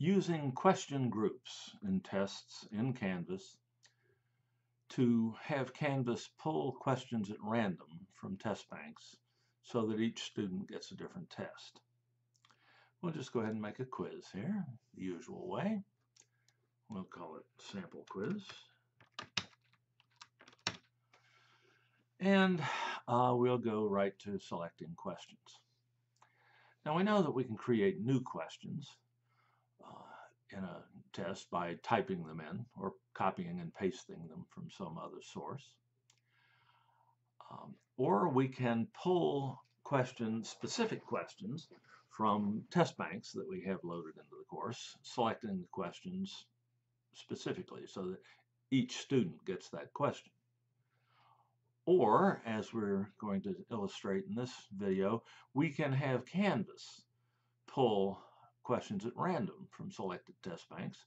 using question groups in tests in Canvas to have Canvas pull questions at random from test banks so that each student gets a different test. We'll just go ahead and make a quiz here, the usual way. We'll call it sample quiz. And uh, we'll go right to selecting questions. Now we know that we can create new questions in a test by typing them in or copying and pasting them from some other source. Um, or we can pull questions, specific questions, from test banks that we have loaded into the course, selecting the questions specifically so that each student gets that question. Or, as we're going to illustrate in this video, we can have Canvas pull questions at random from selected test banks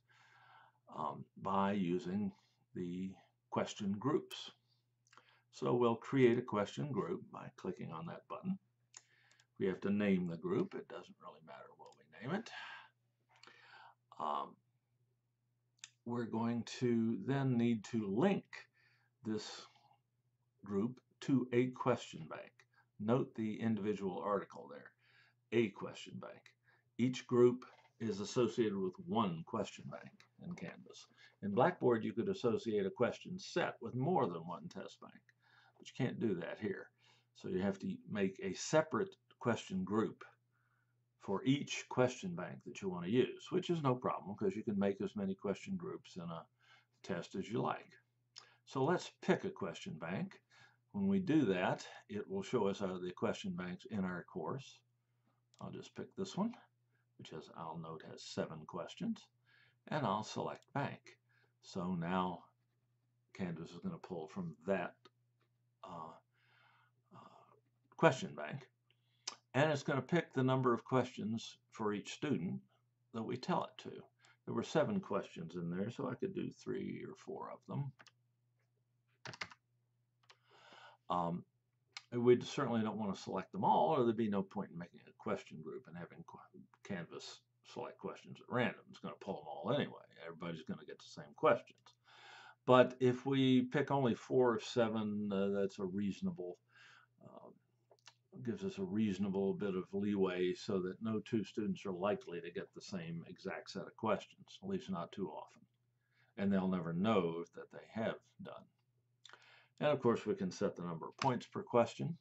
um, by using the question groups. So we'll create a question group by clicking on that button. We have to name the group. It doesn't really matter what we name it. Um, we're going to then need to link this group to a question bank. Note the individual article there, a question bank. Each group is associated with one question bank in Canvas. In Blackboard, you could associate a question set with more than one test bank, but you can't do that here. So you have to make a separate question group for each question bank that you want to use, which is no problem because you can make as many question groups in a test as you like. So let's pick a question bank. When we do that, it will show us uh, the question banks in our course. I'll just pick this one, which as I'll note has seven questions, and I'll select bank. So now Canvas is going to pull from that uh, uh, question bank and it's going to pick the number of questions for each student that we tell it to. There were seven questions in there, so I could do three or four of them. Um, we certainly don't want to select them all, or there'd be no point in making a question group and having Canvas select questions at random. It's going to pull them all anyway. Everybody's going to get the same questions. But if we pick only four or seven, uh, that's a reasonable uh, gives us a reasonable bit of leeway so that no two students are likely to get the same exact set of questions, at least not too often. And they'll never know that they have done. And of course, we can set the number of points per question.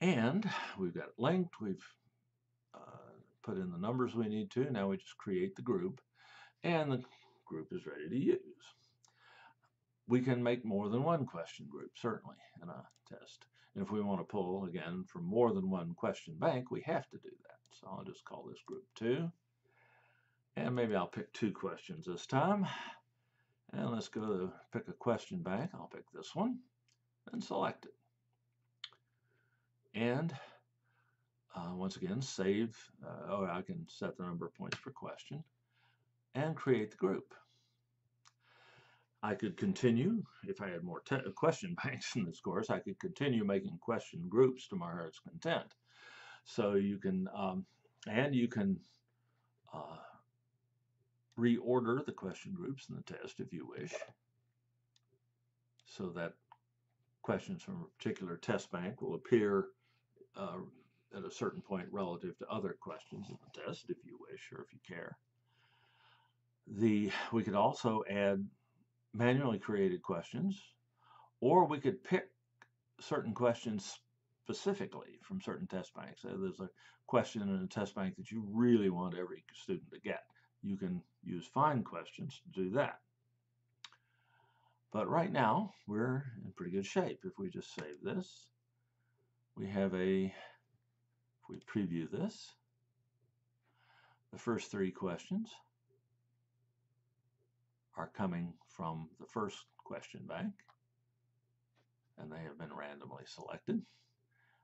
And we've got it linked. We've uh, put in the numbers we need to. Now we just create the group. And the group is ready to use we can make more than one question group, certainly, in a test. And if we want to pull, again, from more than one question bank, we have to do that. So I'll just call this group 2. And maybe I'll pick two questions this time. And let's go to pick a question bank. I'll pick this one and select it. And uh, once again, save, uh, or I can set the number of points per question and create the group. I could continue, if I had more question banks in this course, I could continue making question groups to my heart's content. So you can, um, and you can uh, reorder the question groups in the test if you wish, so that questions from a particular test bank will appear uh, at a certain point relative to other questions in the test if you wish or if you care. The, we could also add manually created questions, or we could pick certain questions specifically from certain test banks. So there's a question in a test bank that you really want every student to get. You can use find questions to do that. But right now, we're in pretty good shape. If we just save this, we have a, if we preview this, the first three questions are coming from the first question bank, and they have been randomly selected.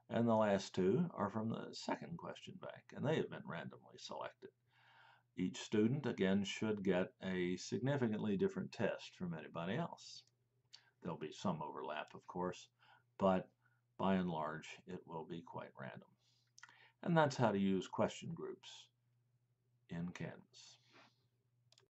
And the last two are from the second question bank, and they have been randomly selected. Each student, again, should get a significantly different test from anybody else. There'll be some overlap, of course, but by and large, it will be quite random. And that's how to use question groups in Canvas.